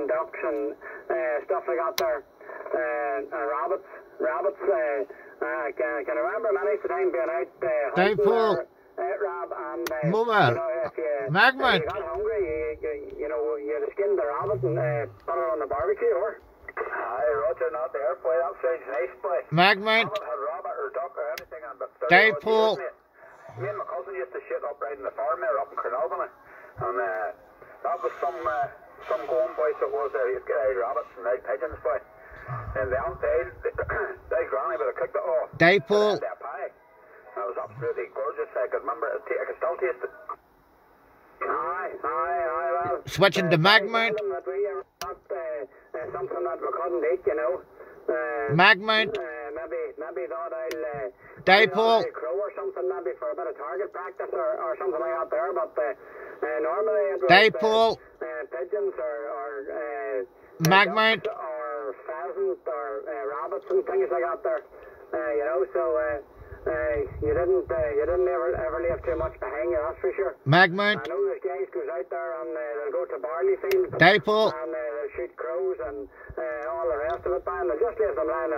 and ducks and uh, stuff like that there. Uh, and rabbits, rabbits. Uh, uh, can, can remember many a time being out uh, Dave hunting Paul. there, uh, Rob, and uh, Mother. you know, if you, Magmount. if you got hungry, you, you, you know, you'd skin the rabbit and uh, put it on the barbecue, or? Aye, Roger, not there, boy. That sounds nice, boy. Magmount. haven't had rabbit or duck or anything on but 30 Dave Paul. years. Me and my cousin used to shoot up right in the farm there up in Carnarvon. And uh, that was some uh, some going boys that was there. You'd get out rabbits and out pigeons, boy. And the aunt, they, they granny would have cooked it. Dave Paul. Their pie. That was absolutely gorgeous. I could remember it. I could still taste it. Aye, aye, aye, well. Switching uh, to Magmount. seldom That we ever got uh, uh, something that we couldn't eat, you know. Uh, Magmount. Uh, maybe, maybe thought I'll. Uh, Paul. I'd crow or something, maybe for a bit of target practice or, or something like that there. But uh, uh, normally it was Dave uh, Pigeons or, or uh, ducks or pheasant or uh, rabbits and things like that there. Uh, you know, so uh, uh, you didn't uh, you didn't ever ever leave too much behind you, that's for sure. Magmount. I know there's guys goes out there and uh, they'll go to barley fields Paul. and uh, they'll shoot crows and uh, all the rest of it, man. They'll just leave them lying